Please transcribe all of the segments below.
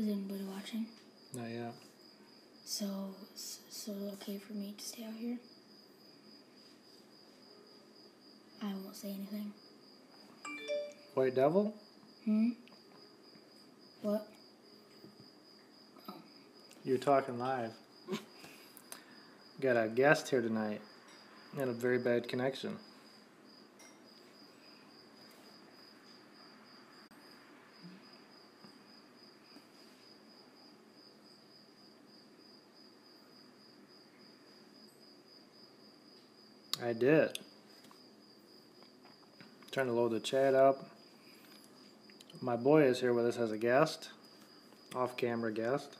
Is anybody watching? Not yet. So, so okay for me to stay out here? I won't say anything. White Devil? Hmm? What? You're talking live. Got a guest here tonight. And a very bad connection. I did. Trying to load the chat up. My boy is here with us as a guest, off camera guest.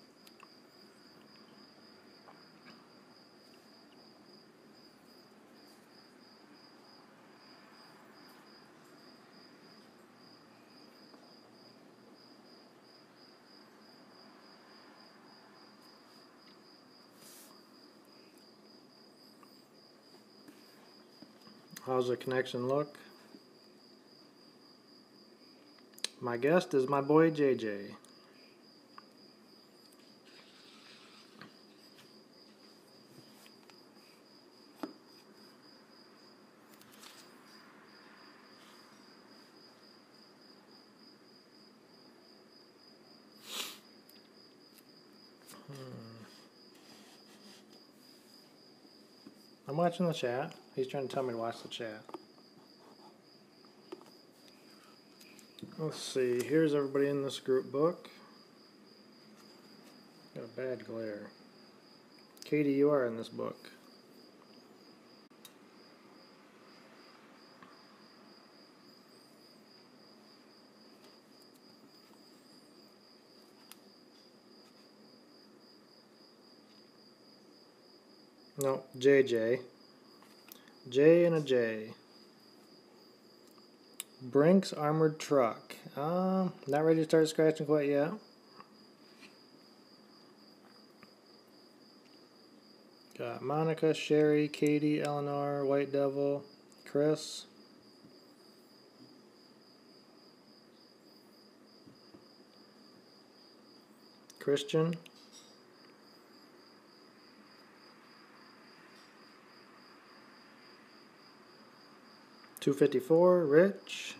How's the connection look? My guest is my boy JJ. Hmm. I'm watching the chat. He's trying to tell me to watch the chat. Let's see. Here's everybody in this group book. Got a bad glare. Katie, you are in this book. No, JJ. J and a J. Brinks Armored Truck. Um, not ready to start scratching quite yet. Got Monica, Sherry, Katie, Eleanor, White Devil, Chris. Christian. 254, Rich.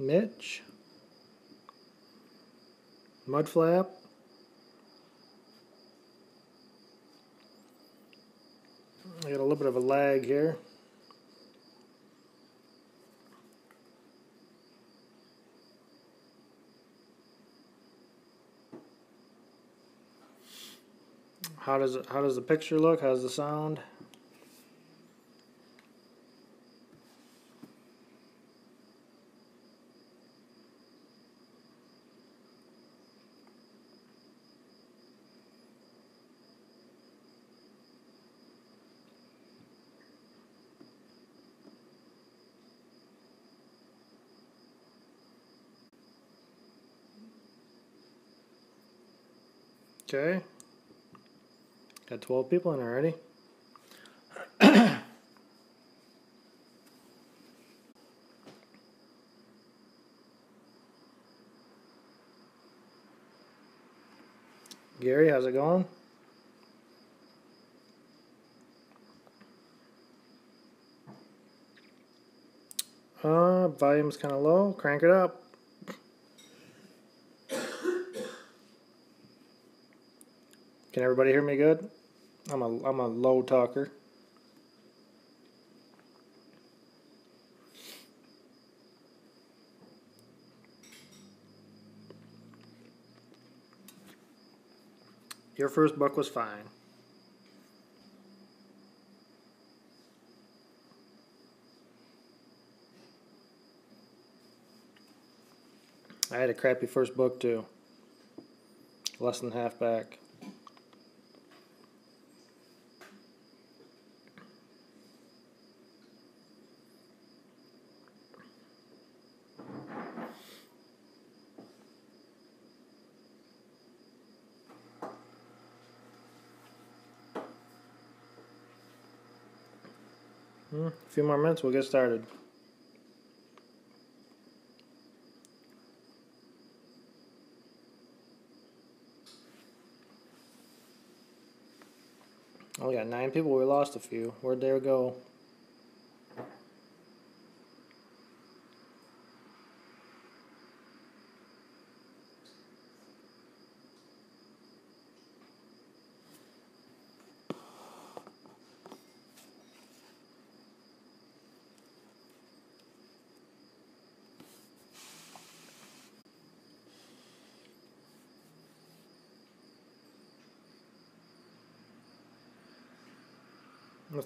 Mitch. Mudflap. I got a little bit of a lag here. How does it, how does the picture look? How's the sound? Okay. Got 12 people in already. Gary, how's it going? Uh, volume's kind of low. Crank it up. Can everybody hear me good? I'm a I'm a low talker. Your first book was fine. I had a crappy first book too. Less than half back. few more minutes, we'll get started. Oh, we got nine people. We lost a few. Where'd they go?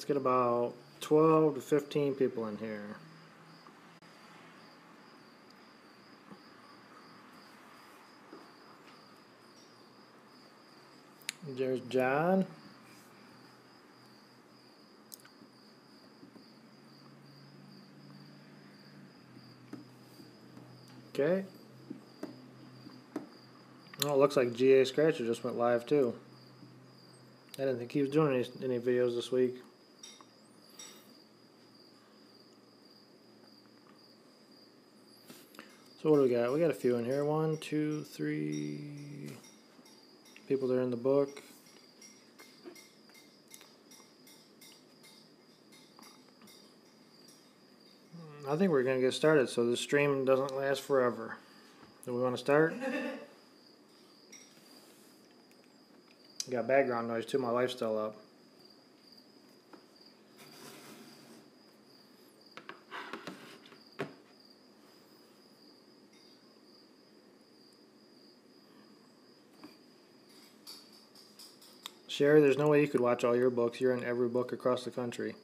Let's get about 12 to 15 people in here. There's John. Okay. Oh, it looks like GA Scratcher just went live too. I didn't think he was doing any, any videos this week. So what do we got? We got a few in here. One, two, three people that are in the book. I think we're going to get started so the stream doesn't last forever. Do we want to start? got background noise too. My wife's still up. Sherry, there's no way you could watch all your books. You're in every book across the country.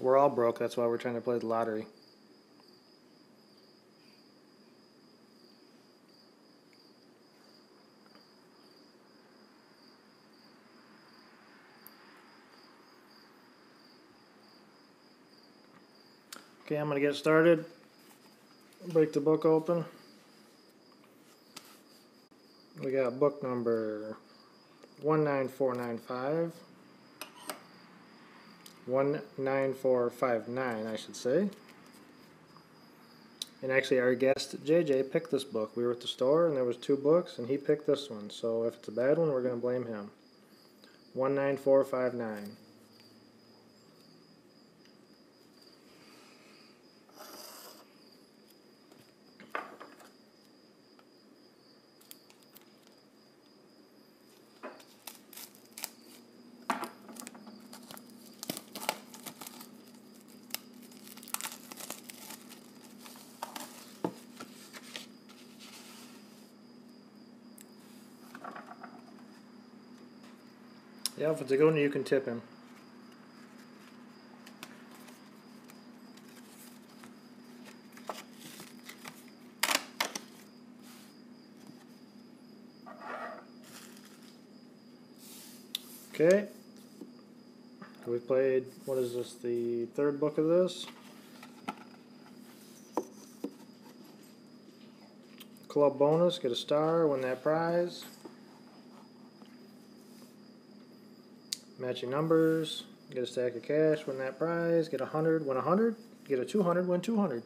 We're all broke. That's why we're trying to play the lottery. Okay, I'm going to get started. Break the book open. We got book number 19495. 19459, I should say. And actually, our guest JJ picked this book. We were at the store and there was two books, and he picked this one. So if it's a bad one, we're going to blame him. 19459. If it's a good one, you can tip him. Okay. We played, what is this, the third book of this? Club bonus, get a star, win that prize. Matching numbers, get a stack of cash, win that prize, get a 100, win a 100, get a 200, win 200.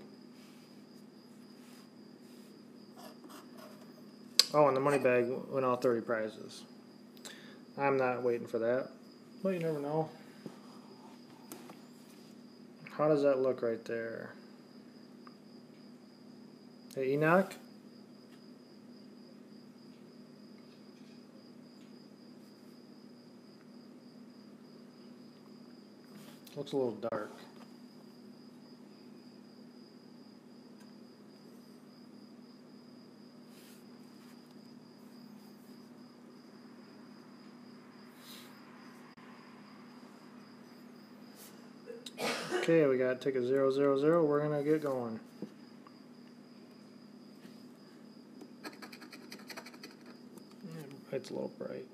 Oh, and the money bag win all 30 prizes. I'm not waiting for that, but you never know. How does that look right there? Hey, Enoch? Looks a little dark. Okay, we got ticket 000. We're going to get going. It's a little bright.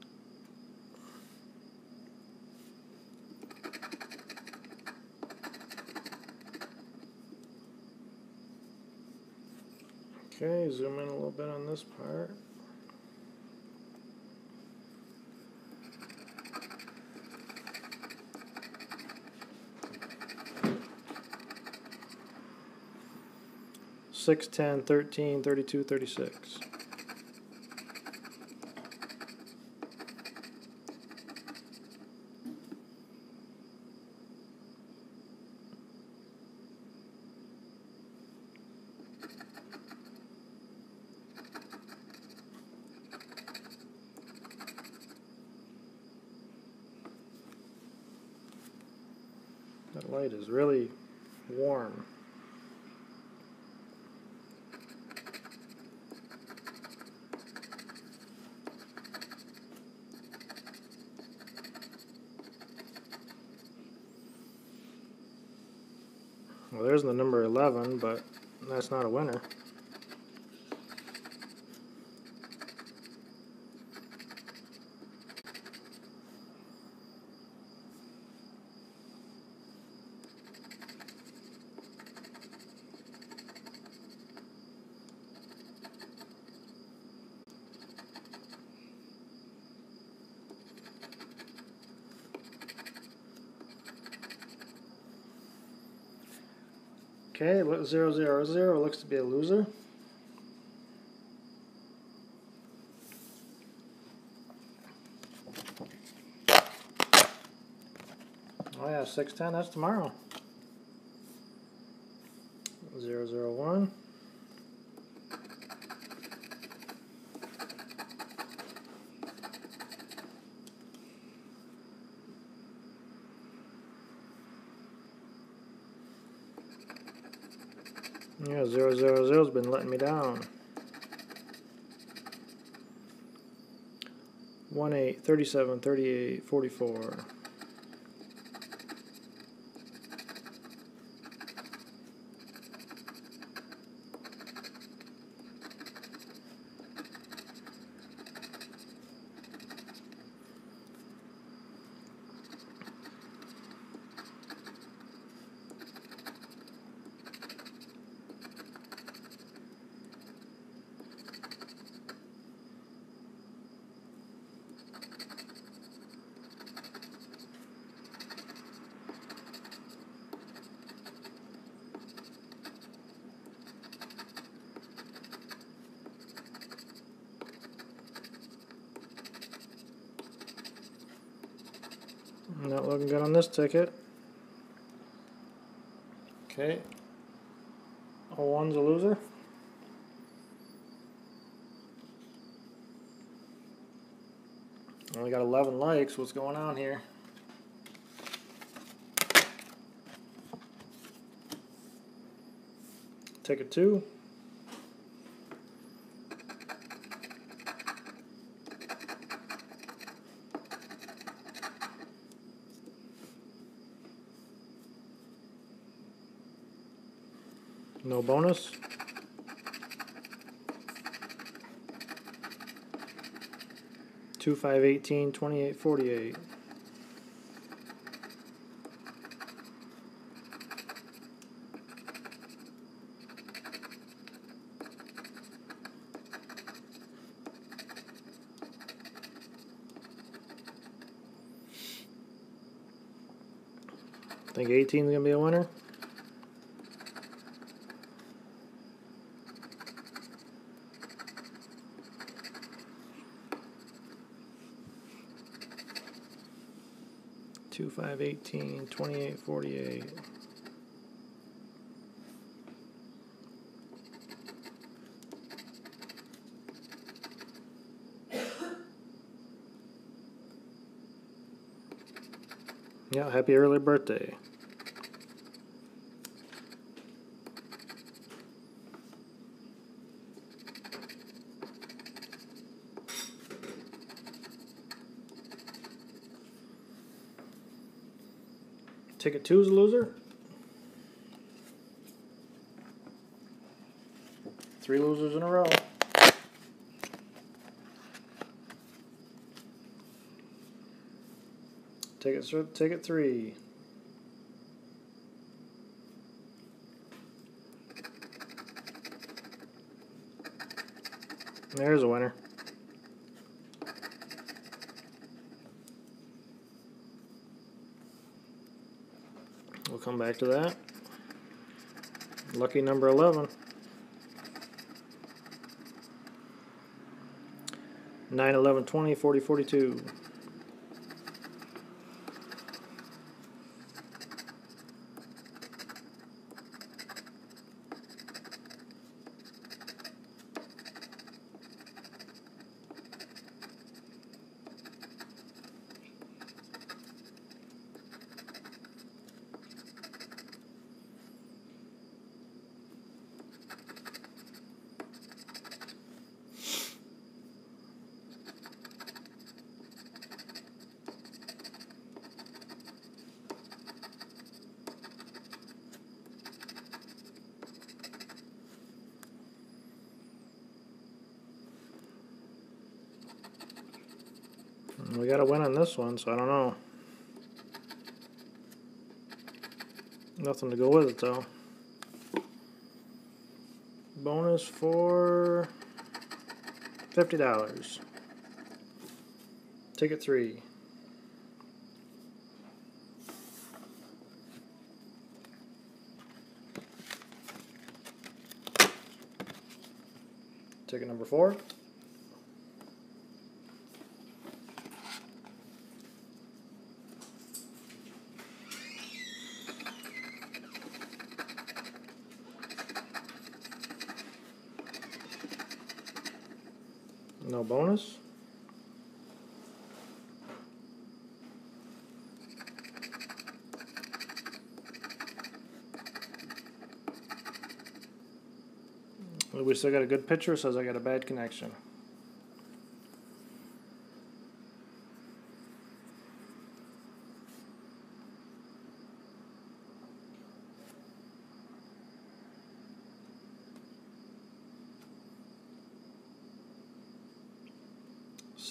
Okay, zoom in a little bit on this part. Six, ten, thirteen, thirty-two, thirty-six. That light is really warm. Well, there's 11, but that's not a winner. Okay, what zero zero zero looks to be a loser. Oh yeah, six ten. That's tomorrow. 000 has been letting me down. 1, 8, 37, 38, 44. Not looking good on this ticket. Okay. A one's a loser. Only got 11 likes. What's going on here? Ticket two. bonus. Two five eighteen twenty eight forty eight. I think 18 is going to be a win. 18, 28, 48. Yeah, happy early birthday. Two is a loser. Three losers in a row. Ticket, ticket three. There's a winner. We'll come back to that. Lucky number 11. 9, 11, 20, 40, 42. We got to win on this one, so I don't know. Nothing to go with it, though. Bonus for $50. Ticket three. Ticket number four. No bonus. We still got a good picture, says I got a bad connection.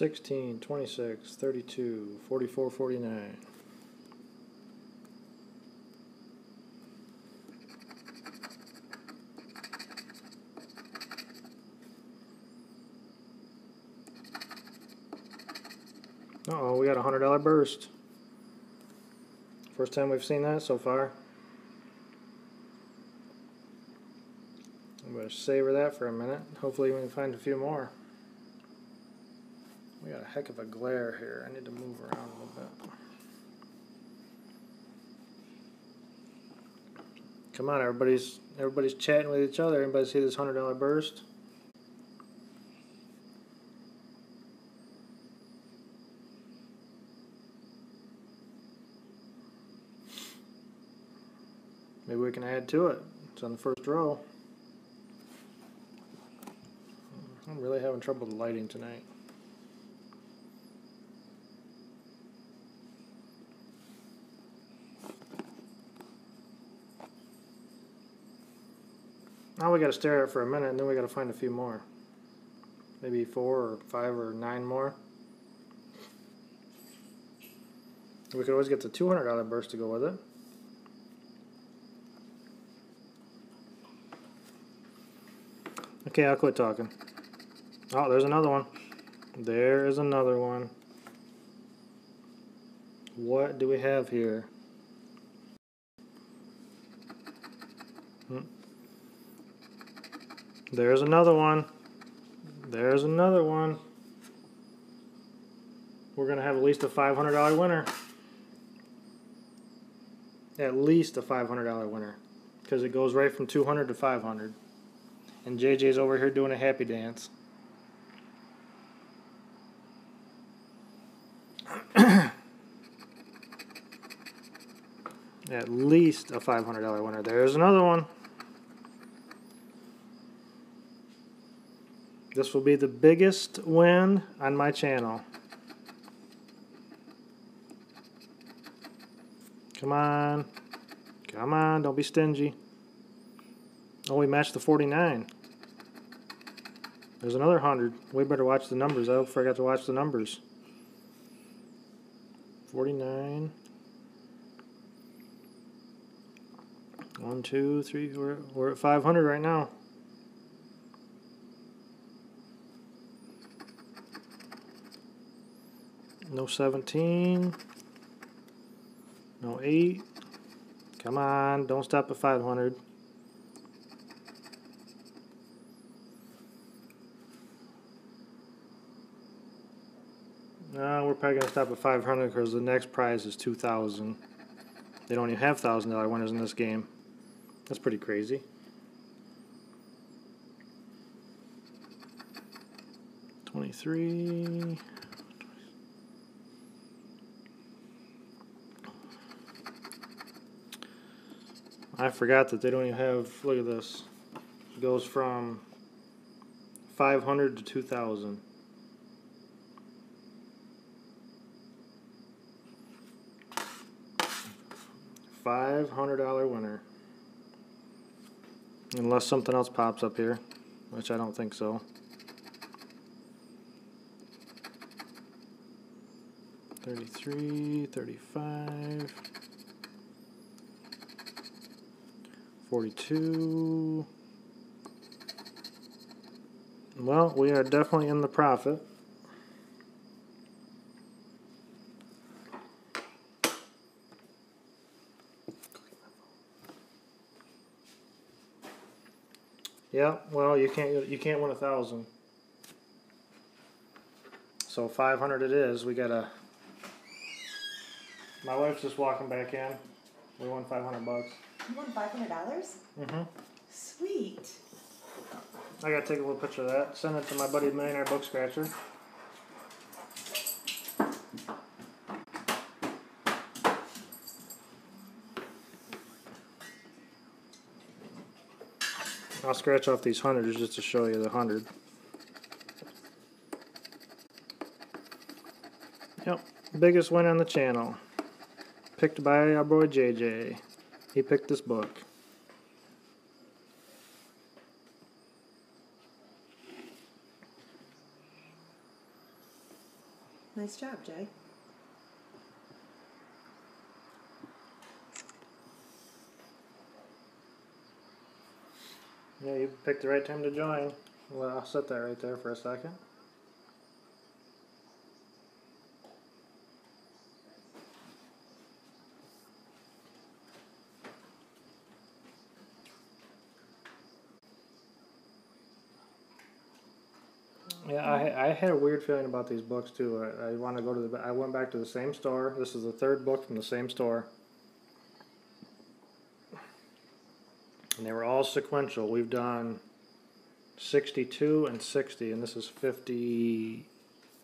Sixteen, twenty-six, thirty-two, forty-four, forty-nine. Uh-oh, we got a hundred dollar burst. First time we've seen that so far. I'm going to savor that for a minute. Hopefully we can find a few more. We got a heck of a glare here. I need to move around a little bit. Come on, everybody's everybody's chatting with each other. Anybody see this hundred dollar burst? Maybe we can add to it. It's on the first row. I'm really having trouble with lighting tonight. Now we got to stare at it for a minute and then we got to find a few more. Maybe four or five or nine more. We could always get the $200 burst to go with it. Okay, I'll quit talking. Oh, there's another one. There is another one. What do we have here? There's another one. There's another one. We're going to have at least a $500 winner. At least a $500 winner. Because it goes right from 200 to 500 and JJ's over here doing a happy dance. At least a $500 winner. There's another one. This will be the biggest win on my channel. Come on. Come on, don't be stingy. Oh, we matched the 49. There's another 100. We better watch the numbers. I forgot to watch the numbers. 49. 1, 2, 3. We're, we're at 500 right now. No 17. No 8. Come on, don't stop at 500. No, we're probably going to stop at 500 because the next prize is 2,000. They don't even have $1,000 winners in this game. That's pretty crazy. Twenty-three. I forgot that they don't even have, look at this. It goes from 500 to 2,000. Five hundred dollar winner, unless something else pops up here, which I don't think so. Thirty three, thirty five. 42. Well, we are definitely in the profit. Yeah, well, you can't you can't win a thousand. So 500 it is. We got a. My wife's just walking back in. We won 500 bucks. You won five hundred dollars? Mm-hmm. Sweet. I gotta take a little picture of that. Send it to my buddy Millionaire Book Scratcher. I'll scratch off these hundreds just to show you the hundred. Yep, biggest win on the channel. Picked by our boy JJ. He picked this book. Nice job, Jay. Yeah, you picked the right time to join. Well, I'll set that right there for a second. Yeah, I, I had a weird feeling about these books too. I, I want to go to the. I went back to the same store. This is the third book from the same store. And they were all sequential. We've done 62 and 60, and this is 50,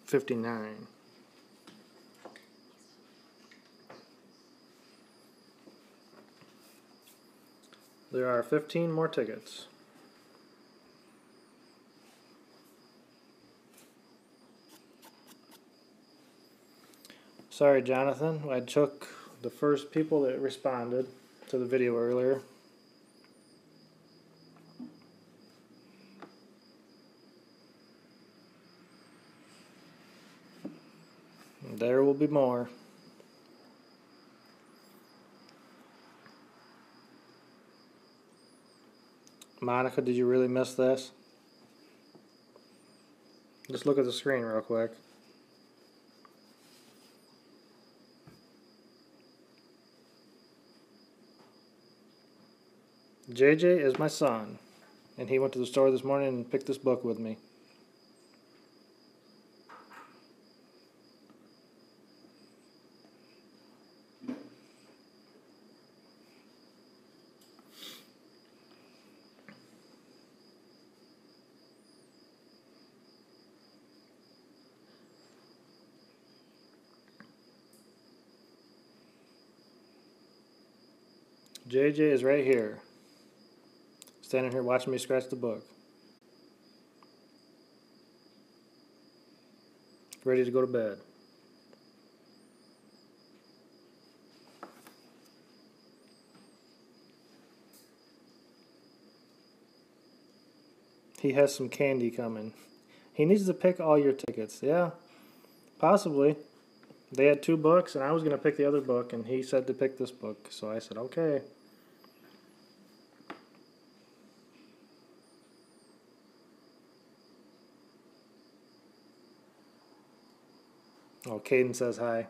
59. There are 15 more tickets. Sorry, Jonathan. I took the first people that responded to the video earlier. There will be more. Monica, did you really miss this? Just look at the screen real quick. JJ is my son, and he went to the store this morning and picked this book with me. JJ is right here. Standing here watching me scratch the book. Ready to go to bed. He has some candy coming. He needs to pick all your tickets. Yeah, possibly. They had two books, and I was going to pick the other book, and he said to pick this book. So I said, okay. Caden says hi.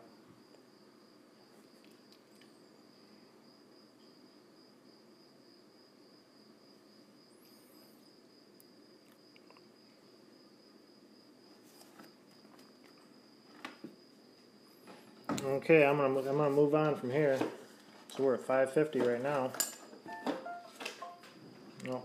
Okay, I'm gonna I'm gonna move on from here. So we're at 550 right now. No.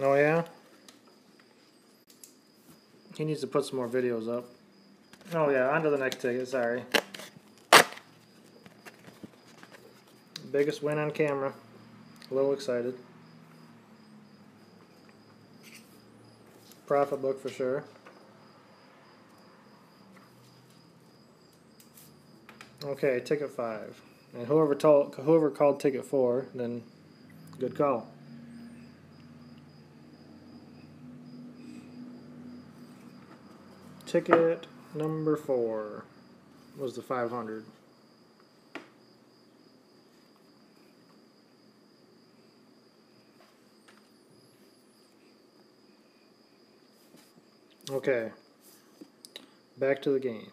Oh yeah. He needs to put some more videos up. Oh yeah, on to the next ticket. Sorry. Biggest win on camera. A little excited. Profit book for sure. Okay, ticket five. And whoever told whoever called ticket four, then good call. Ticket number four was the 500. Okay. Back to the game.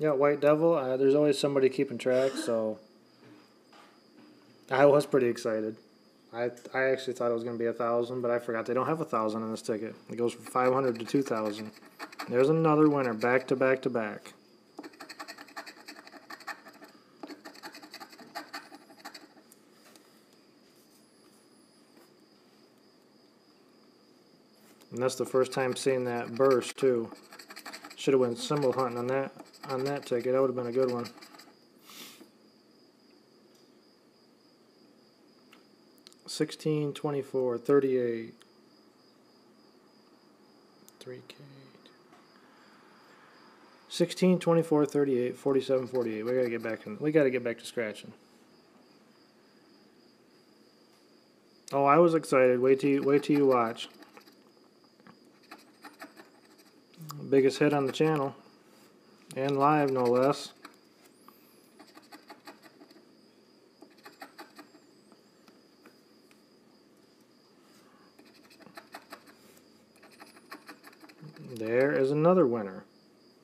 Yeah, White Devil. Uh, there's always somebody keeping track, so I was pretty excited. I I actually thought it was going to be a thousand, but I forgot they don't have a thousand in this ticket. It goes from 500 to 2,000. There's another winner, back to back to back. And that's the first time seeing that burst too. Should have went symbol hunting on that on that ticket. That would have been a good one. Sixteen, twenty-four, thirty-eight, three K. 16, 24, 38, 47, 48. We gotta get back in. We gotta get back to scratching. Oh, I was excited. Wait till you wait till you watch. Biggest hit on the channel. And live, no less. There is another winner.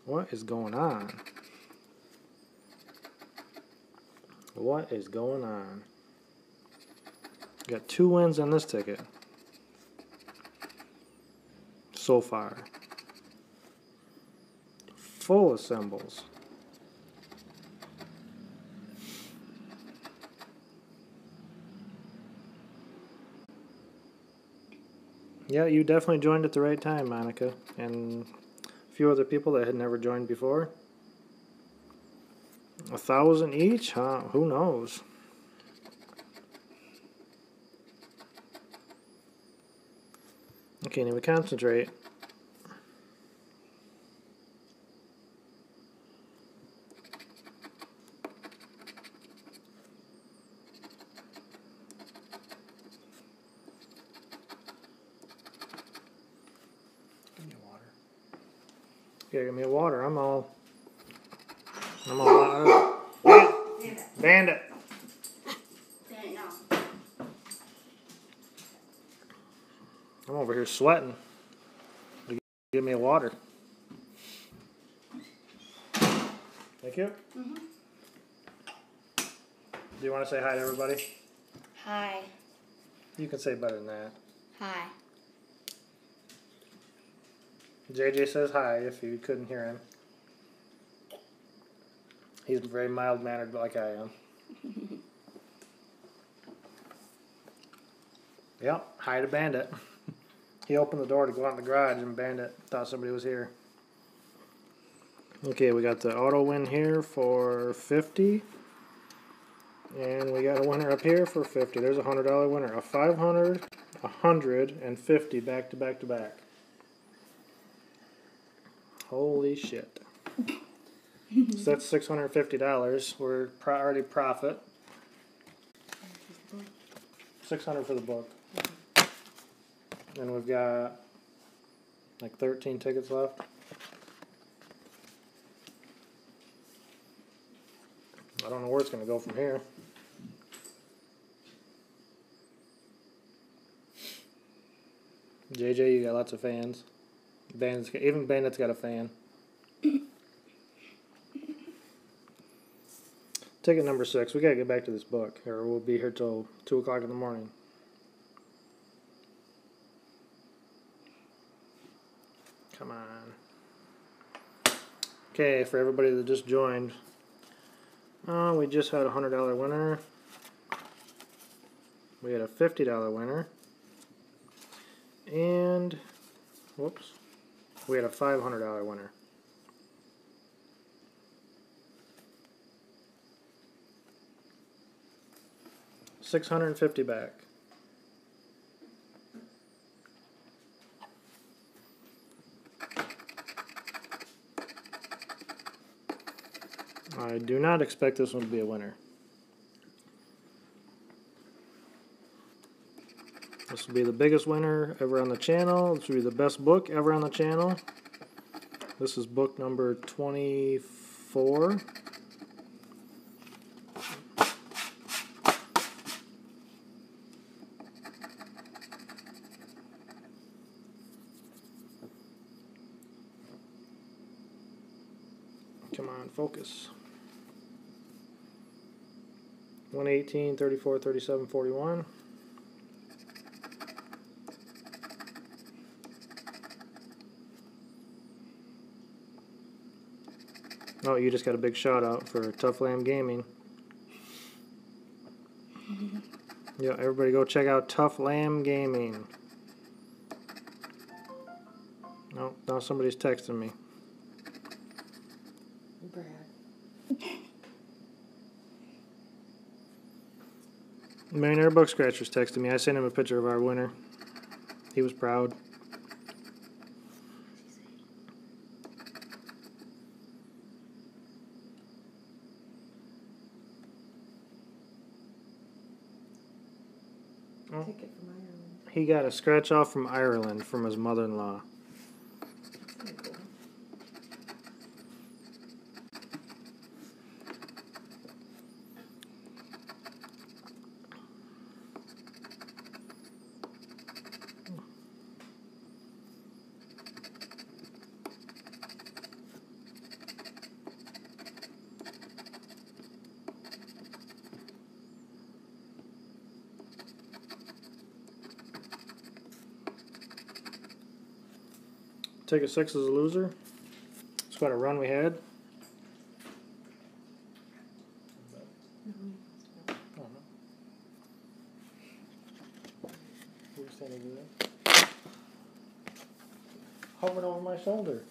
What is going on? What is going on? Got two wins on this ticket. So far. Full of symbols. Yeah, you definitely joined at the right time, Monica. And a few other people that had never joined before. A thousand each? Huh? Who knows? Okay, now we concentrate. Yeah, give me a water. I'm all. I'm all. Bandit. Dang, no. I'm over here sweating. Give me a water. Thank you. Mhm. Do you want to say hi to everybody? Hi. You can say better than that. Hi. JJ says hi if you couldn't hear him. He's very mild mannered like I am. yep, hi to Bandit. He opened the door to go out in the garage and Bandit thought somebody was here. Okay, we got the auto win here for 50. And we got a winner up here for 50. There's a $100 winner. A 500, a 100, and 50 back to back to back. Holy shit. so that's $650. We're pro- already profit. 600 for the book. And we've got like 13 tickets left. I don't know where it's going to go from here. JJ, you got lots of fans. Bandit's even Bandit's got a fan. Ticket number six. We gotta get back to this book, or we'll be here till two o'clock in the morning. Come on. Okay, for everybody that just joined, uh, we just had a hundred dollar winner. We had a fifty dollar winner. And whoops. We had a five hundred dollar winner. Six hundred and fifty back. I do not expect this one to be a winner. This will be the biggest winner ever on the channel. This will be the best book ever on the channel. This is book number 24. Come on, focus. 118, 34, 37, 41. Oh, you just got a big shout out for Tough Lamb Gaming. Yeah, everybody go check out Tough Lamb Gaming. No, now somebody's texting me. Brad. Millionaire Book Scratcher's texted me. I sent him a picture of our winner. He was proud. Ticket from Ireland. He got a scratch off from Ireland from his mother in law. Ticket six is a loser. It's quite a run we had. Hovering over my shoulder.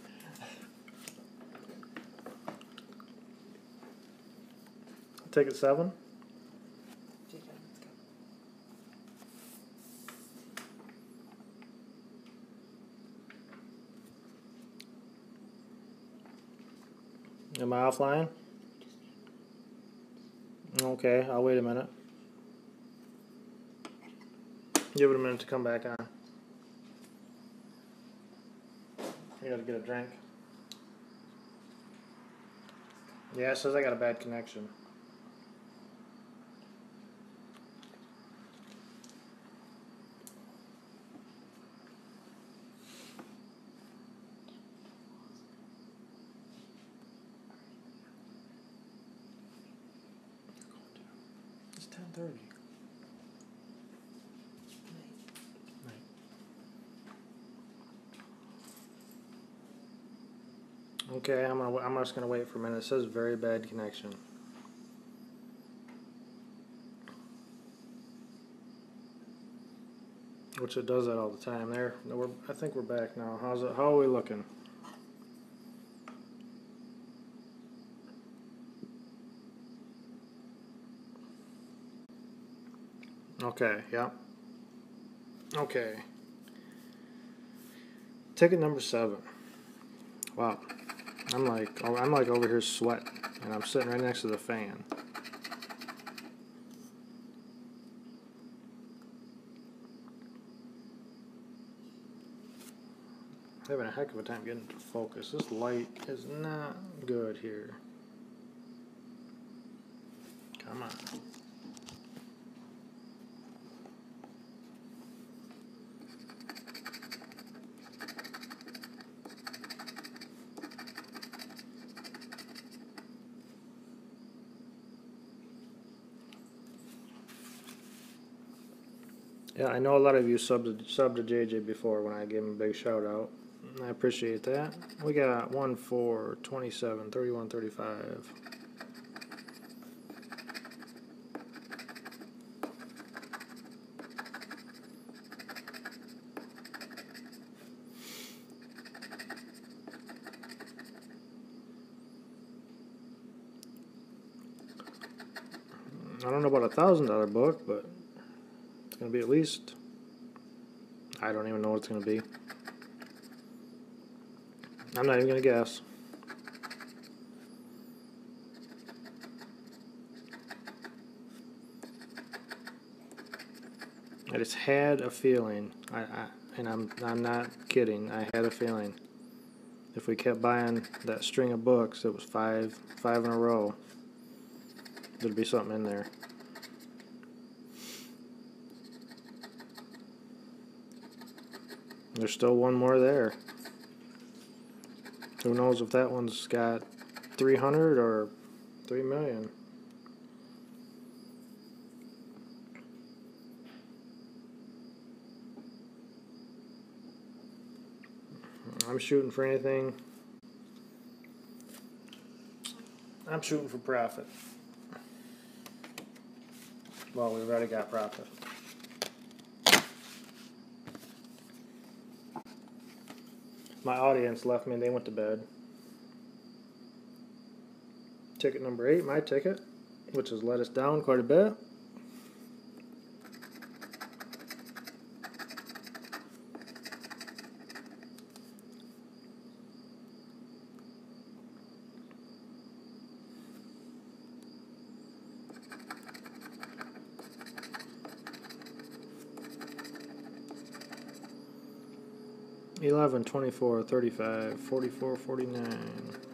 Ticket seven. JJ, let's go. Am I offline? Okay, I'll wait a minute. Give it a minute to come back on. I gotta get a drink. Yeah, it says I got a bad connection. Okay, I'm gonna. I'm just gonna wait for a minute. It says very bad connection. Which it does that all the time. There, no, we're. I think we're back now. How's it? How are we looking? Okay. Yeah. Okay. Ticket number seven. Wow. I'm like oh, I'm like over here sweating, and I'm sitting right next to the fan. Having a heck of a time getting to focus. This light is not good here. Come on. Yeah, I know a lot of you subbed subbed to JJ before when I gave him a big shout out. I appreciate that. We got 1, 4, 27, 31, 35. I don't know about a thousand dollar book, but it's gonna be at least. I don't even know what it's gonna be. I'm not even gonna guess. I just had a feeling. I, I and I'm I'm not kidding. I had a feeling. If we kept buying that string of books, it was five five in a row. There'd be something in there. There's still one more there. Who knows if that one's got 300 or 3 million. I'm shooting for anything. I'm shooting for profit. Well, we've already got profit. My audience left me and they went to bed. Ticket number eight, my ticket, which has let us down quite a bit. 11, 24, 35, 44, 49.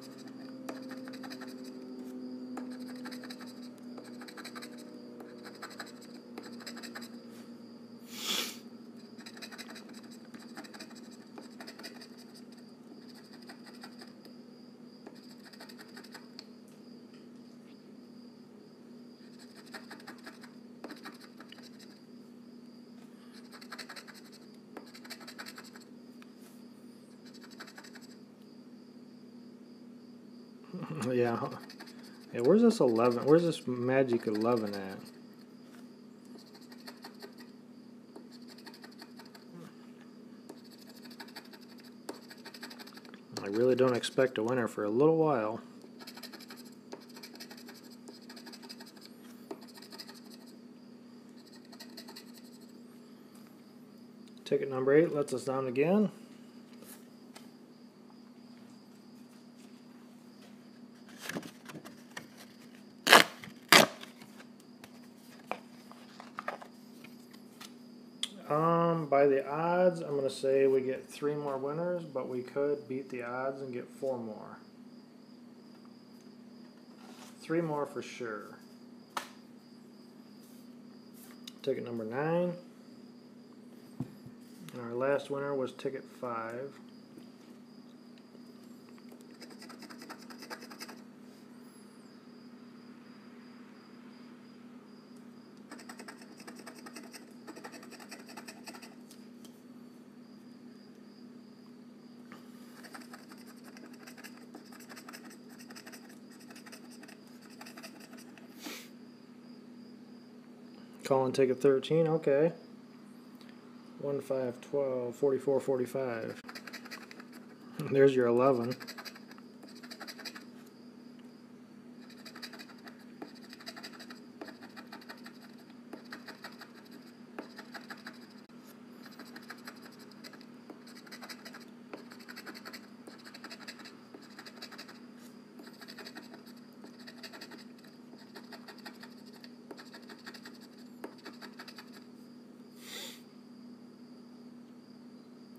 This 11? Where's this magic 11 at? I really don't expect a winner for a little while. Ticket number eight lets us down again. Um, by the odds, I'm going to say we get three more winners, but we could beat the odds and get four more. Three more for sure. Ticket number nine. And our last winner was ticket five. Calling a 13, okay. 1, 5, 12, 44, 45. There's your 11.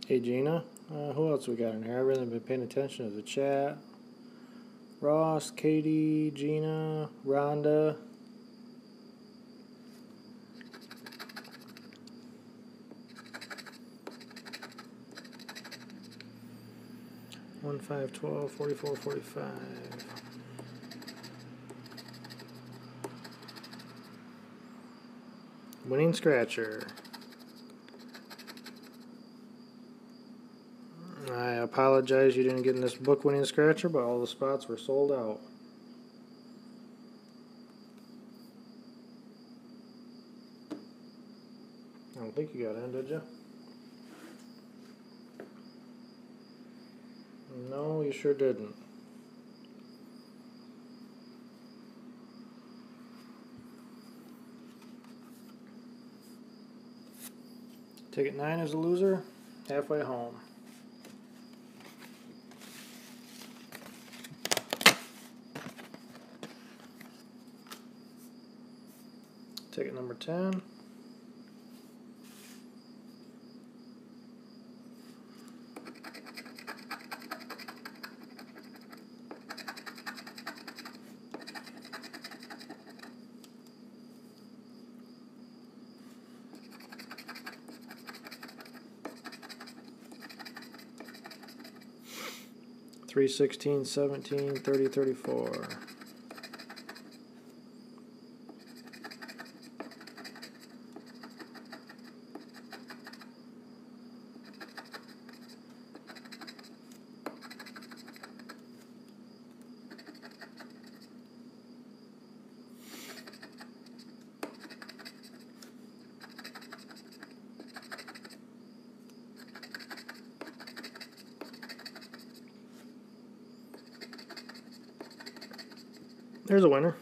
Hey Gina, Uh, who else we got in here? I really been paying attention to the chat. Ross, Katie, Gina, Rhonda. One five twelve forty four forty five. Winning scratcher. I apologize you didn't get in this book winning scratcher, but all the spots were sold out. I don't think you got in, did you? No, you sure didn't. Ticket 9 is a loser, halfway home. Ticket number 10. Three sixteen, seventeen, thirty, thirty-four. There's a winner.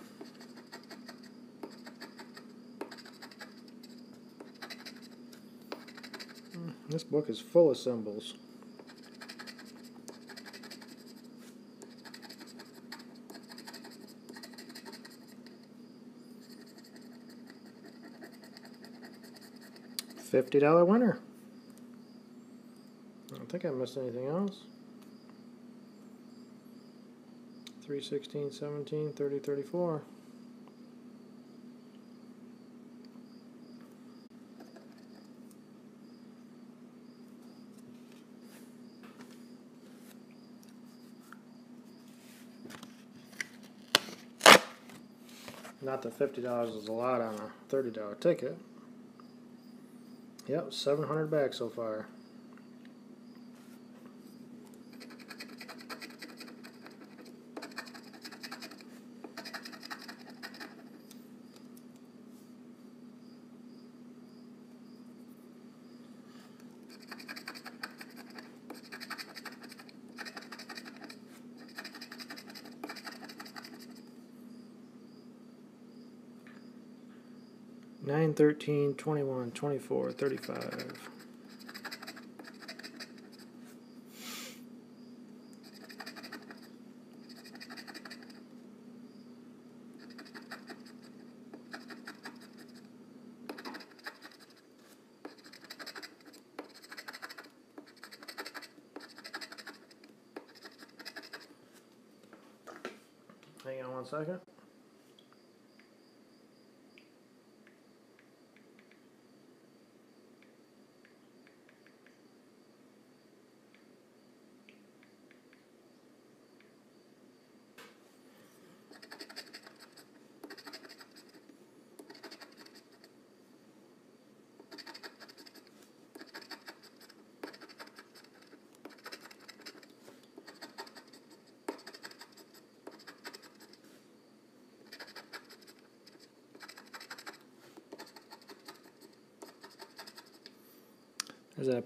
Mm, This book is full of symbols. Fifty dollar winner. I don't think I missed anything else. 3, 16, 17, 30, 34. Not that $50 is a lot on a $30 ticket. Yep, 700 back so far. 13, 21, 24, 35.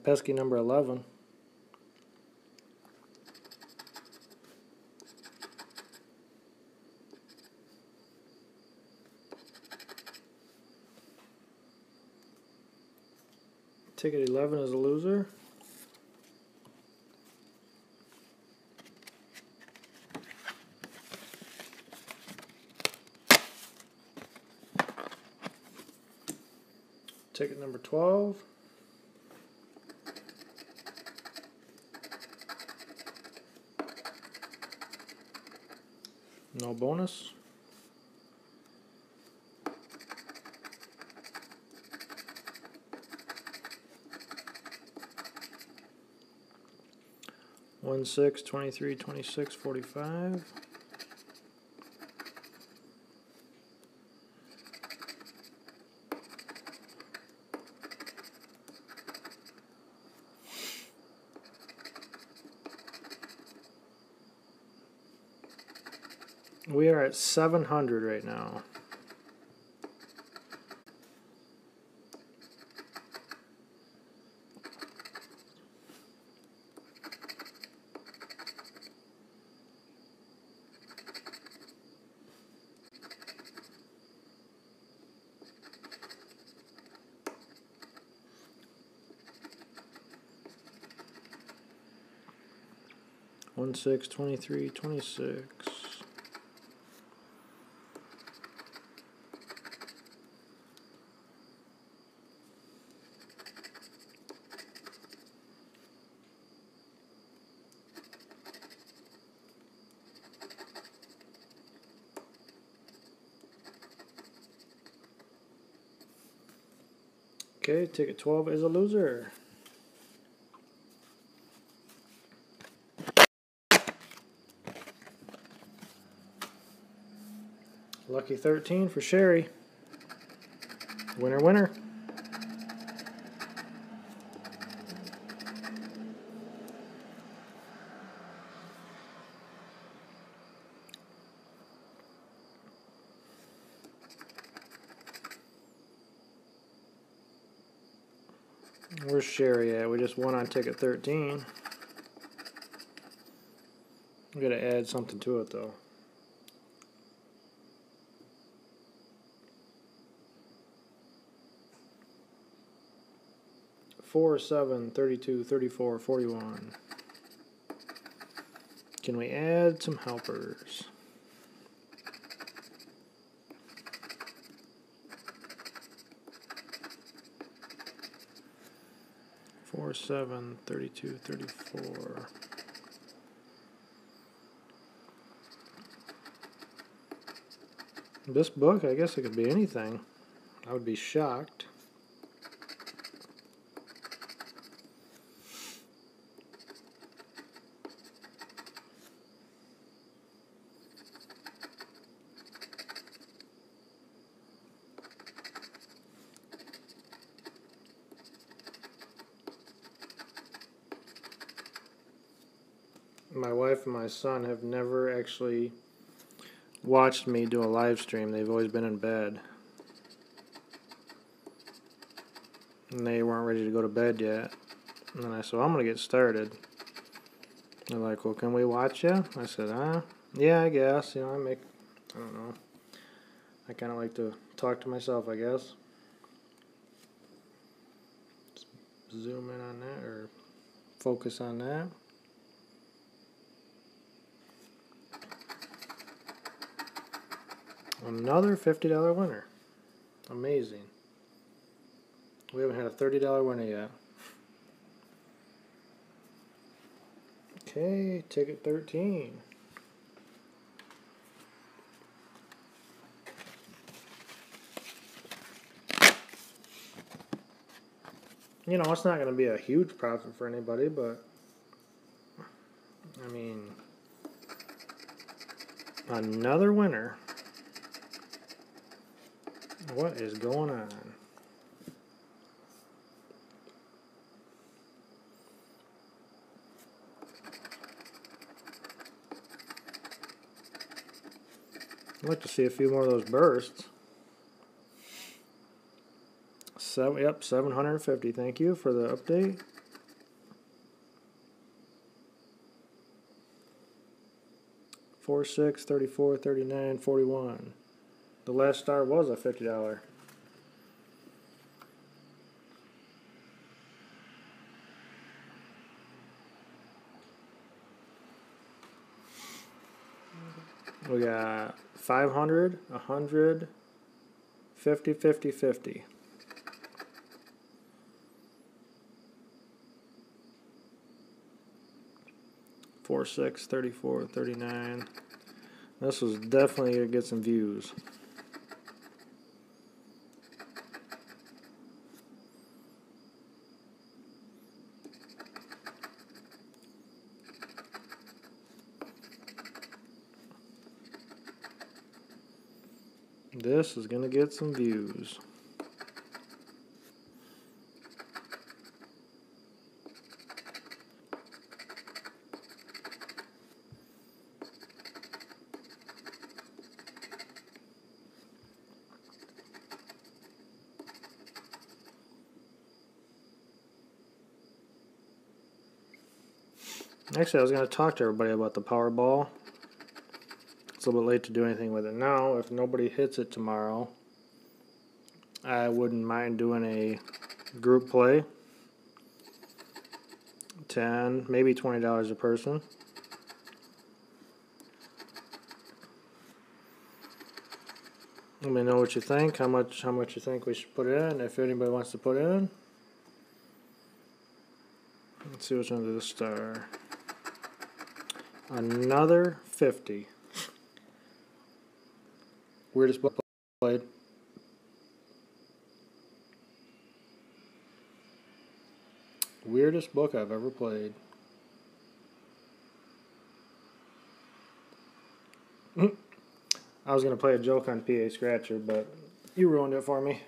Pesky number 11. Ticket 11 is a loser. Ticket number 12. No bonus. One six twenty three twenty are at seven hundred right now. One six twenty three twenty six. Okay, ticket 12 is a loser. Lucky 13 for Sherry. Winner, winner. Where's Sherry at? We on ticket 13. We gotta add something to it though. Four, seven, thirty-two, thirty-four, forty-one. Can we add some helpers? Four, seven, thirty-two, thirty-four. This book, I guess it could be anything. I would be shocked. My wife and my son have never actually watched me do a live stream. They've always been in bed. And they weren't ready to go to bed yet. And then I said, I'm going to get started. They're like, well, can we watch you? I said, uh, yeah, I guess. You know, I make, I don't know. I kind of like to talk to myself, I guess. Zoom in on that or focus on that. Another $50 winner. Amazing. We haven't had a $30 winner yet. Okay, ticket 13. You know, it's not going to be a huge profit for anybody, but I mean, another winner. What is going on? I'd like to see a few more of those bursts. Seven, yep, 750. Thank you for the update. Four, six, thirty-four, thirty-nine, forty-one. The last star was a fifty dollar. We got 500, 100, 50, 50, 50. Four, six, 34, 39. This was definitely gonna get some views. This is gonna get some views. Actually, I was going to talk to everybody about the Powerball. Little bit late to do anything with it now. If nobody hits it tomorrow, I wouldn't mind doing a group play. 10 maybe $20 a person. Let me know what you think, how much how much you think we should put in, if anybody wants to put in. Let's see what's under the star. Another 50. Weirdest book played. Weirdest book I've ever played. I was going to play a joke on PA Scratcher, but you ruined it for me.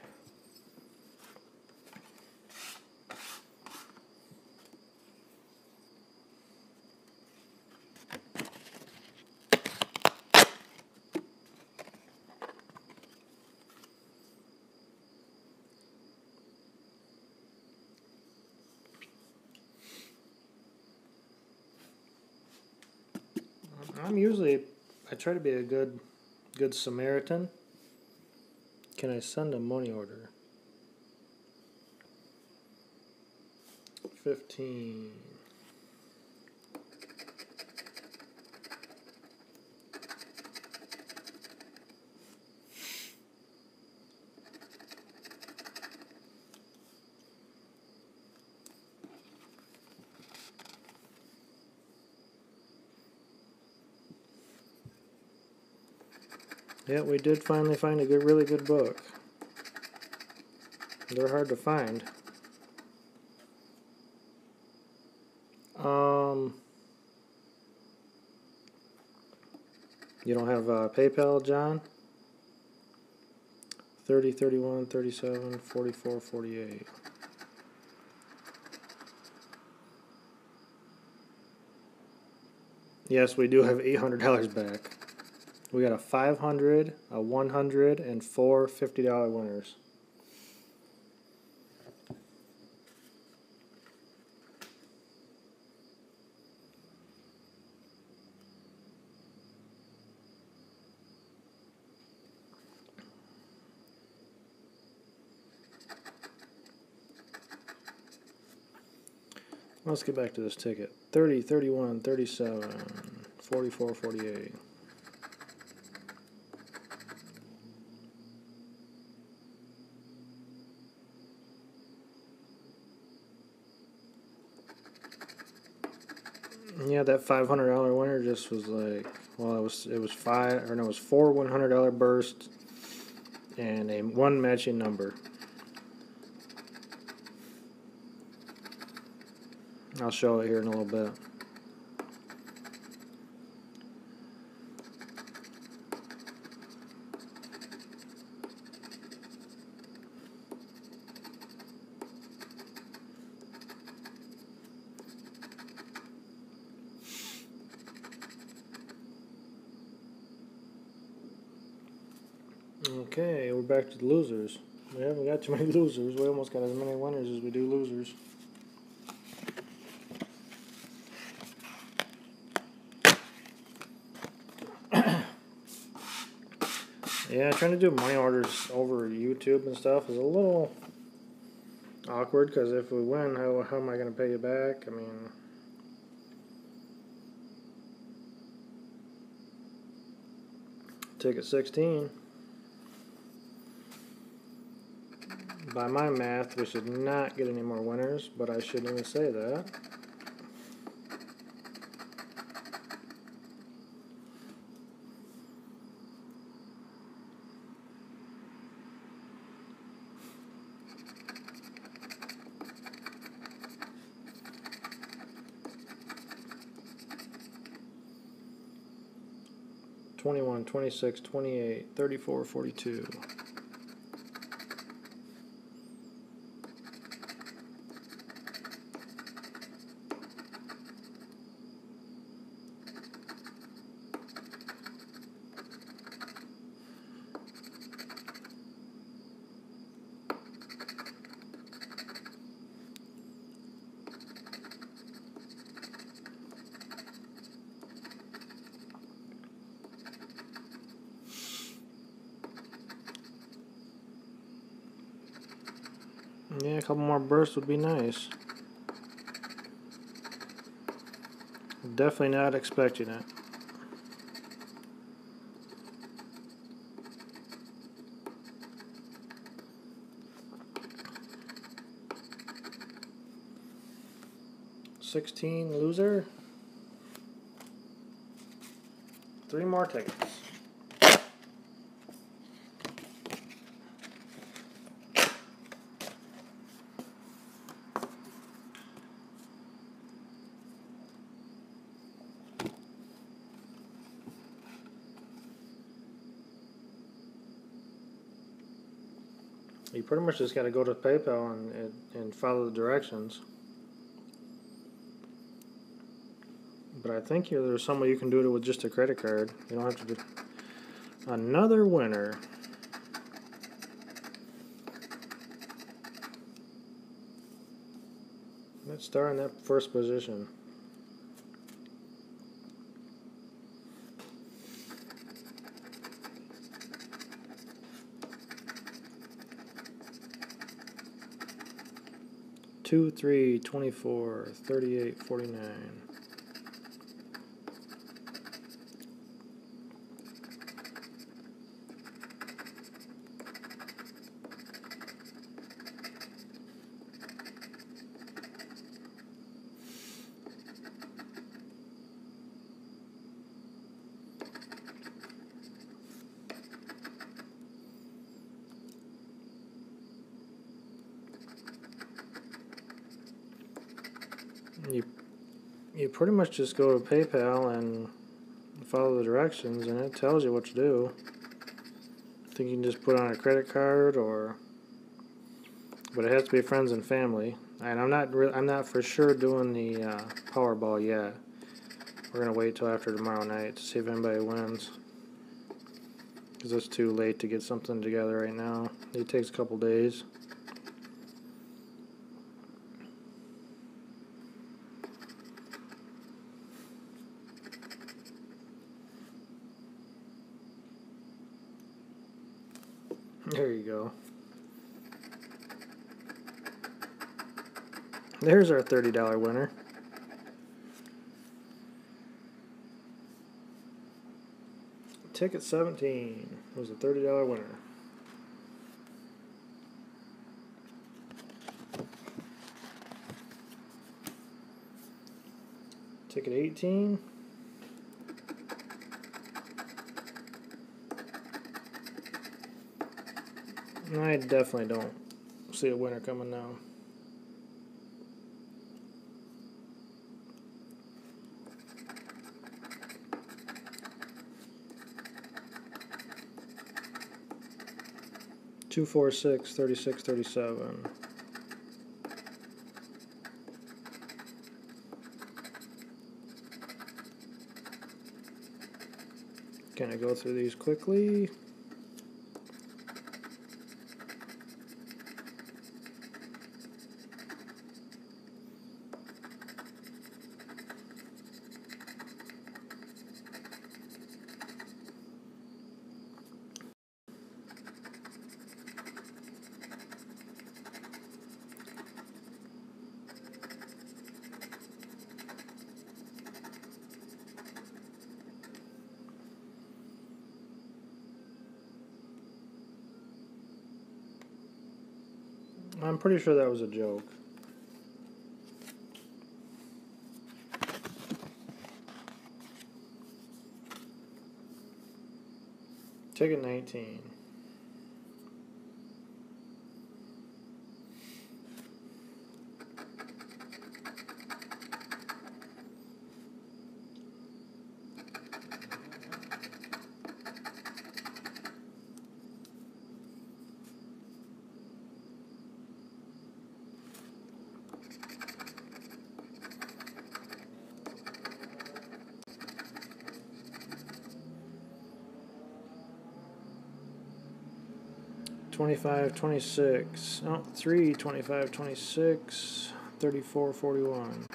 I'm usually, I try to be a good, good Samaritan. Can I send a money order? Fifteen. Yeah, we did finally find a good, really good book. They're hard to find. Um, you don't have uh, PayPal, John? 30, 31, 37, 44, 48. Yes, we do have $800 back. We got a 500, a 100, and four $50 winners. Let's get back to this ticket. 30, 31, 37, 44, 48. Yeah, that five hundred dollar winner just was like, well, it was it was five or no, it was four one hundred dollar burst, and a one matching number. I'll show it here in a little bit. Okay, we're back to the losers. We haven't too many losers. We almost got as many winners as we do losers. yeah, trying to do money orders over YouTube and stuff is a little awkward because if we win, how, how am I going to pay you back? I mean, ticket 16. by my math, we should not get any more winners, but I shouldn't even say that. Twenty-one, twenty-six, twenty-eight, thirty-four, forty-two. More bursts would be nice. Definitely not expecting it. Sixteen loser. Three more tickets. You pretty much just got to go to PayPal and, and, follow the directions. But I think here there's some way you can do it with just a credit card. You don't have to do another winner. Let's start in that first position. 2, 3, 24, 38, 49. You pretty much just go to PayPal and follow the directions, and it tells you what to do. I think you can just put on a credit card, or but it has to be friends and family. And I'm not I'm not for sure doing the uh, Powerball yet. We're gonna wait till after tomorrow night to see if anybody wins. Because it's too late to get something together right now. It takes a couple days. There you go. There's our $30 winner. Ticket 17 was a $30 winner. Ticket 18. I definitely don't see a winner coming now. Two four six thirty six thirty seven. Can I go through these quickly? I'm pretty sure that was a joke. Ticket 19. 25, 26. Oh, 3, 25, 26. 34, 41.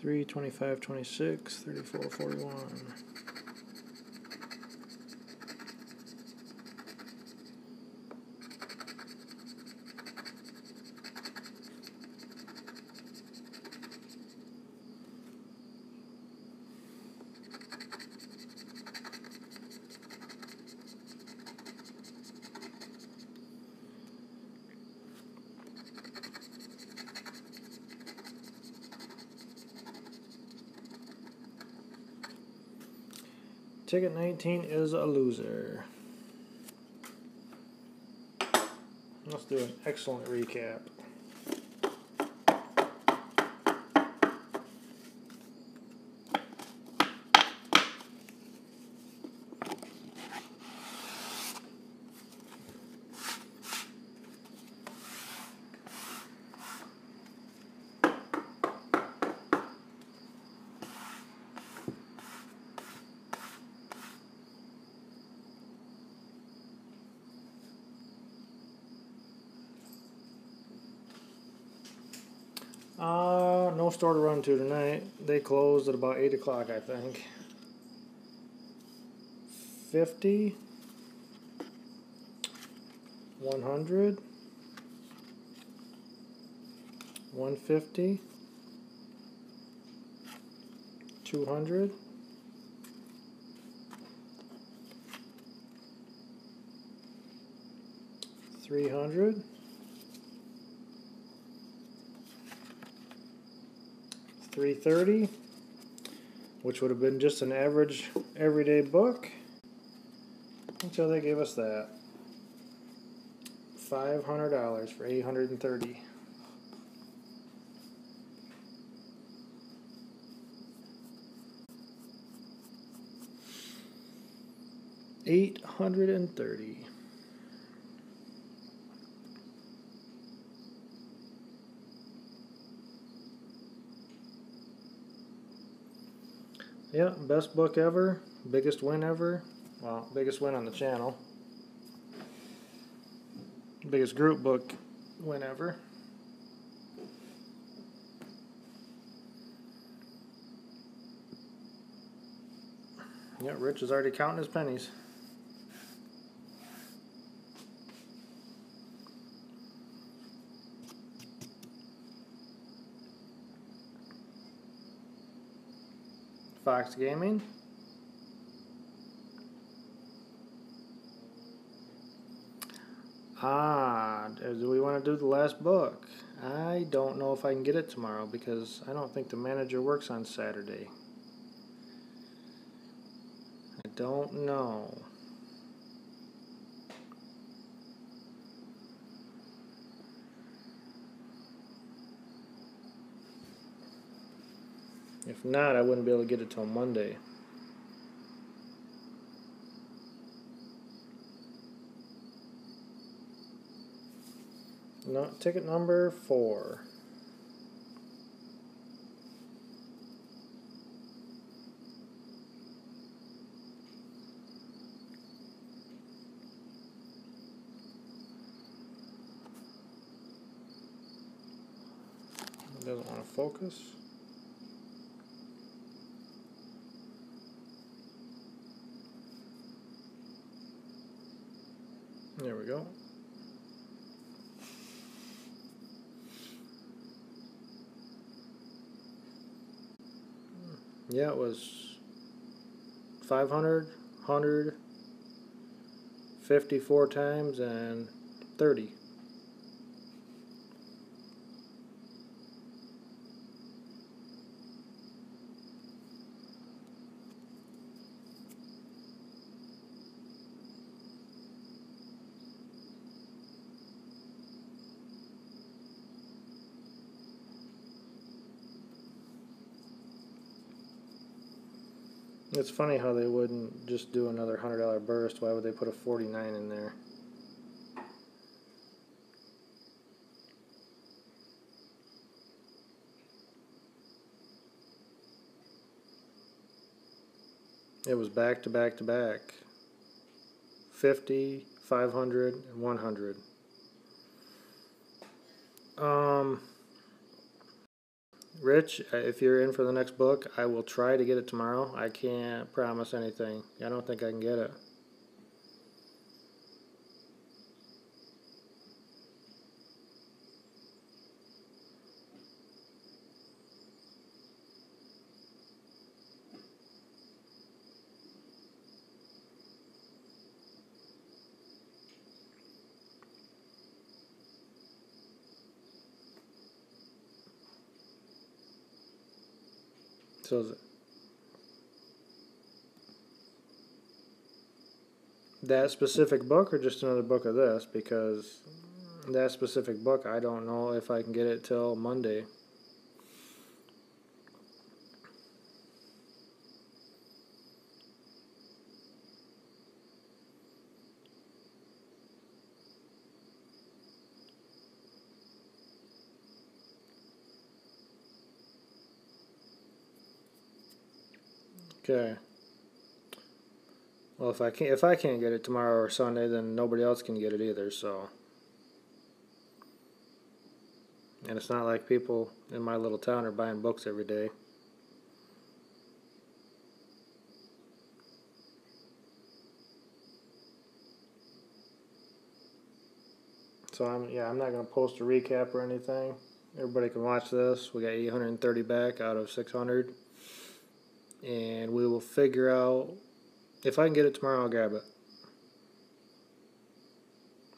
Three, twenty-five, twenty-six, thirty-four, forty-one. Ticket 19 is a loser. Let's do an excellent recap. Store to run to tonight. They closed at about 8 o'clock, I think. 50, 100, 150, 200, Three 330 which would have been just an average everyday book. Until they gave us that. $500 for 830 830 Yeah, best book ever, biggest win ever. Well, biggest win on the channel. Biggest group book win ever. Yeah, Rich is already counting his pennies. Fox Gaming. Ah, do we want to do the last book? I don't know if I can get it tomorrow because I don't think the manager works on Saturday. I don't know. If not, I wouldn't be able to get it till Monday. No, ticket number four. Doesn't want to focus. There we go. Yeah, it was 500, 100, 54 times, and 30. It's funny how they wouldn't just do another $100 burst. Why would they put a 49 in there? It was back to back to back. 50, 500, and 100. Um... Rich, uh, if you're in for the next book, I will try to get it tomorrow. I can't promise anything. I don't think I can get it. So that specific book or just another book of this? Because that specific book, I don't know if I can get it till Monday. Okay. Well, if I can't if I can't get it tomorrow or Sunday, then nobody else can get it either. So. And it's not like people in my little town are buying books every day. So I'm yeah I'm not gonna post a recap or anything. Everybody can watch this. We got 830 back out of 600 and we will figure out if I can get it tomorrow. I'll grab it.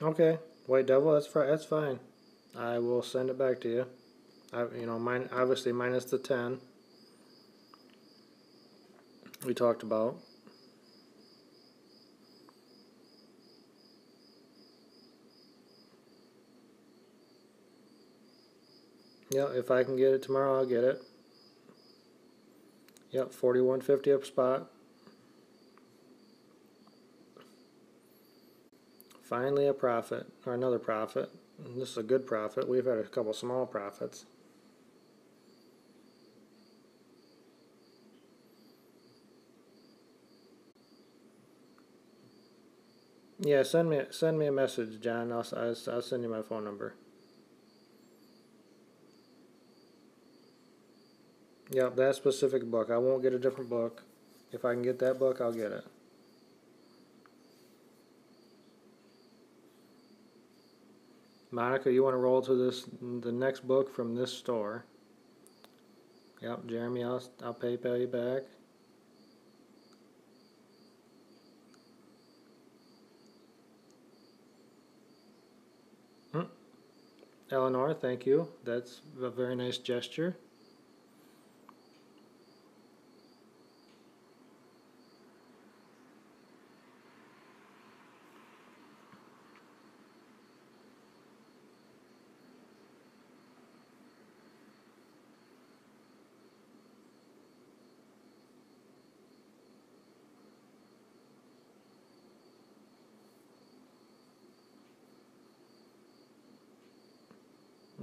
Okay, White Devil. That's fine. That's fine. I will send it back to you. I, you know, mine obviously minus the ten we talked about. Yeah, if I can get it tomorrow, I'll get it. Yep, forty-one fifty up spot. Finally a profit, or another profit. And this is a good profit. We've had a couple small profits. Yeah, send me send me a message, John. I'll I'll, I'll send you my phone number. Yep, that specific book. I won't get a different book. If I can get that book, I'll get it. Monica, you want to roll to this the next book from this store? Yep, Jeremy, I'll I'll PayPal you back. Hmm. Eleanor, thank you. That's a very nice gesture.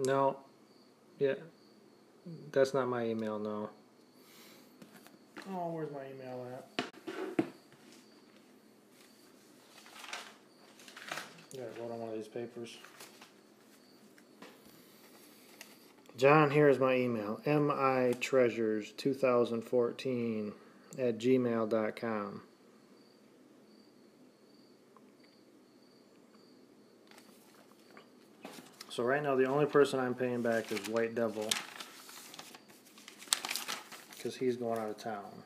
No. Yeah. That's not my email, no. Oh, where's my email at? Yeah, wrote on one of these papers. John, here's my email. mitreasures2014 at gmail.com. So right now the only person I'm paying back is White Devil. Because he's going out of town.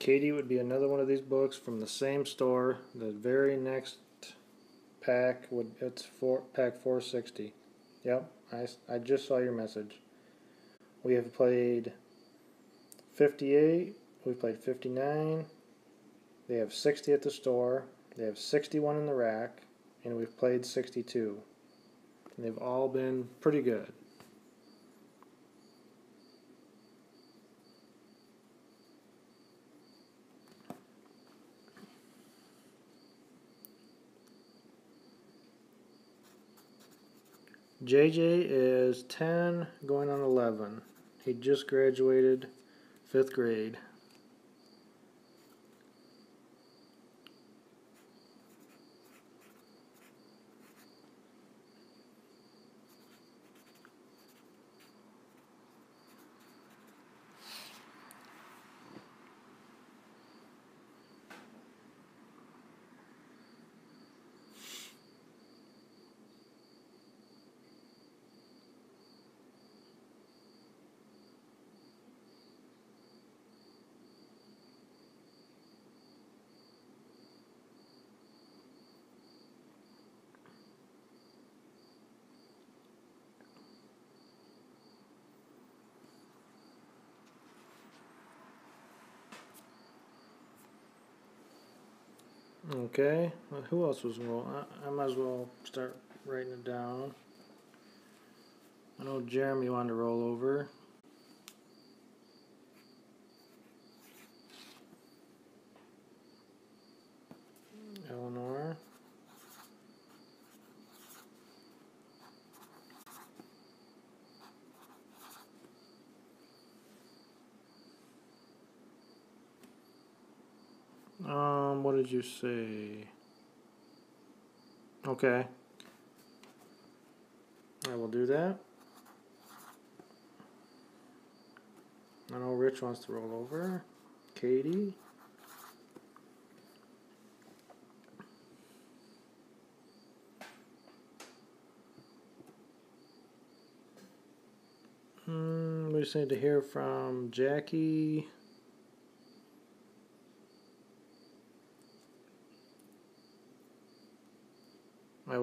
Katie would be another one of these books from the same store. The very next pack would it's four pack 460. Yep, I, I just saw your message. We have played 58. We played 59. They have 60 at the store. They have 61 in the rack, and we've played 62. And they've all been pretty good. JJ is 10, going on 11. He just graduated fifth grade. Okay, well, who else was roll? I, I might as well start writing it down. I know Jeremy wanted to roll over. Eleanor. Um, what did you say? Okay. I will do that. I know Rich wants to roll over. Katie. Hmm, we just need to hear from Jackie.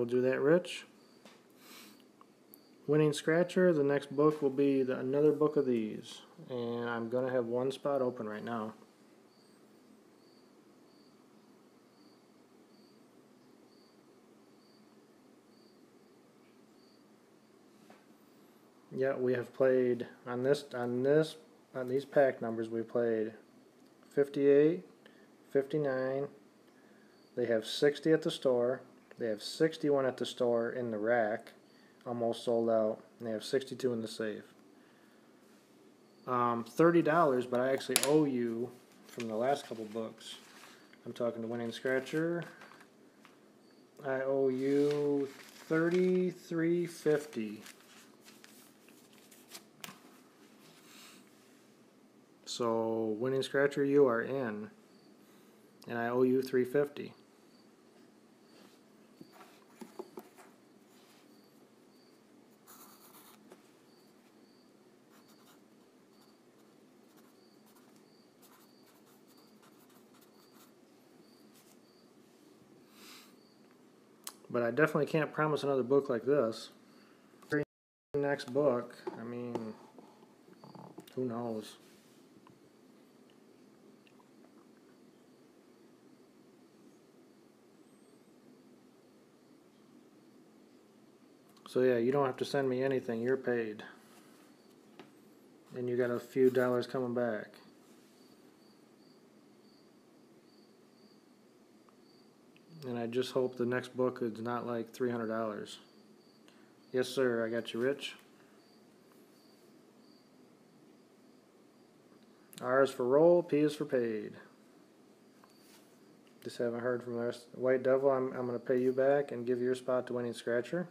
Will do that, Rich. Winning Scratcher, the next book will be the, another book of these. And I'm going to have one spot open right now. Yeah, we have played on this on this on these pack numbers we played 58, 59. They have 60 at the store. They have 61 at the store in the rack, almost sold out. And they have 62 in the safe. Um, $30, but I actually owe you from the last couple books. I'm talking to Winning Scratcher. I owe you 33.50. So Winning Scratcher, you are in, and I owe you 350. But I definitely can't promise another book like this. Next book, I mean, who knows? So yeah, you don't have to send me anything, you're paid. And you got a few dollars coming back. And I just hope the next book is not like $300. Yes, sir, I got you, Rich. R is for roll, P is for paid. Just haven't heard from the. White Devil, I'm, I'm going to pay you back and give your spot to Winning Scratcher.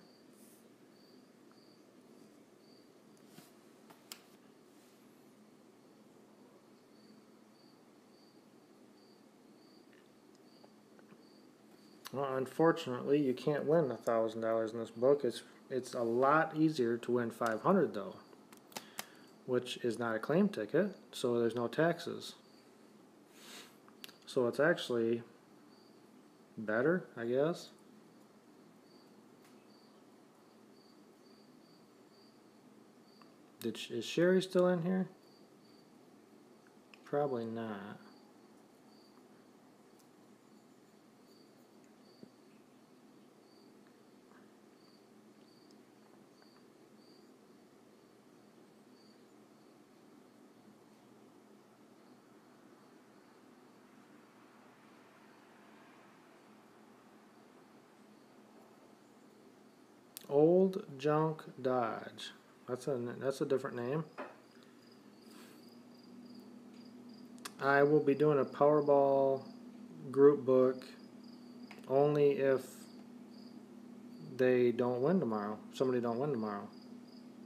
Well, unfortunately, you can't win thousand dollars in this book. It's it's a lot easier to win five hundred though, which is not a claim ticket, so there's no taxes. So it's actually better, I guess. Did is Sherry still in here? Probably not. Old Junk Dodge. That's a that's a different name. I will be doing a Powerball group book only if they don't win tomorrow. Somebody don't win tomorrow.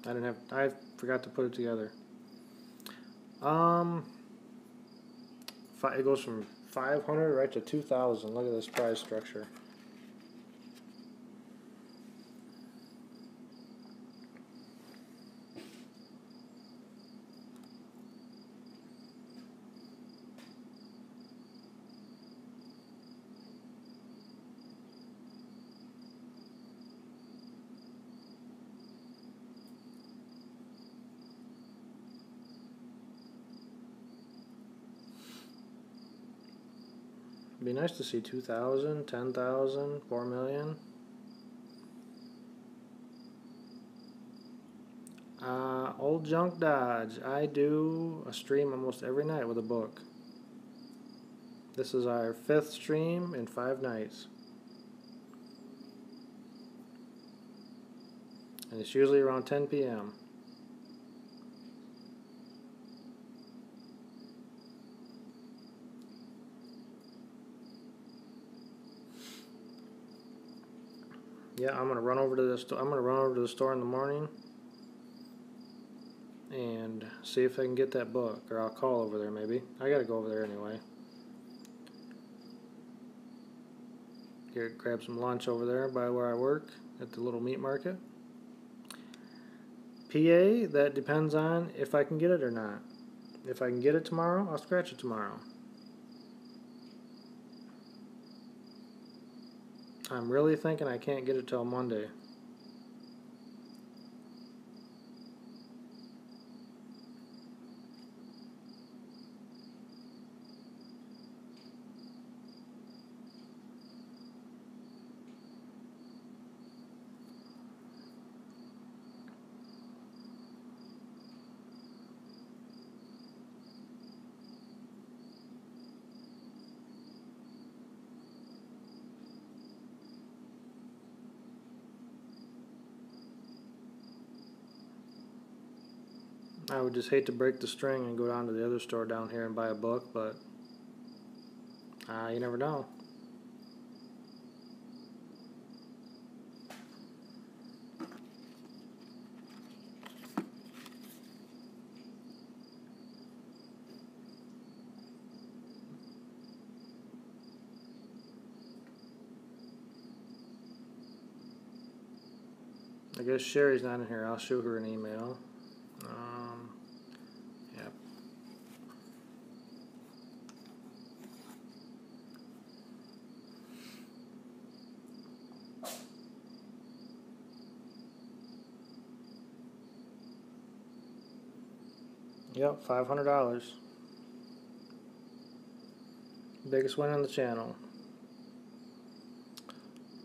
I didn't have. I forgot to put it together. Um, it goes from five hundred right to two thousand. Look at this prize structure. Nice to see 2,000, 10,000, 4 million. Uh, Old Junk Dodge. I do a stream almost every night with a book. This is our fifth stream in five nights. And it's usually around 10 p.m. Yeah, I'm gonna run over to the store. I'm gonna run over to the store in the morning and see if I can get that book, or I'll call over there maybe. I gotta go over there anyway. Get grab some lunch over there by where I work at the little meat market. PA, that depends on if I can get it or not. If I can get it tomorrow, I'll scratch it tomorrow. I'm really thinking I can't get it till Monday. Would just hate to break the string and go down to the other store down here and buy a book, but uh, you never know. I guess Sherry's not in here. I'll shoot her an email. Yep, five hundred dollars. Biggest win on the channel.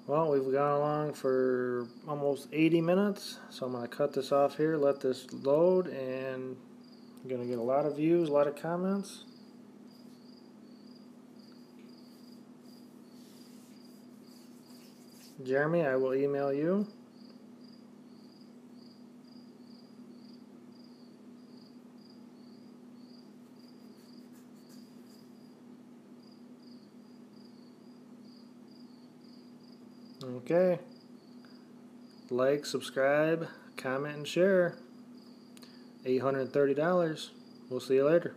Well, we've gone along for almost 80 minutes, so I'm going to cut this off here, let this load, and I'm going to get a lot of views, a lot of comments. Jeremy, I will email you. Okay. Like, subscribe, comment, and share. $830. We'll see you later.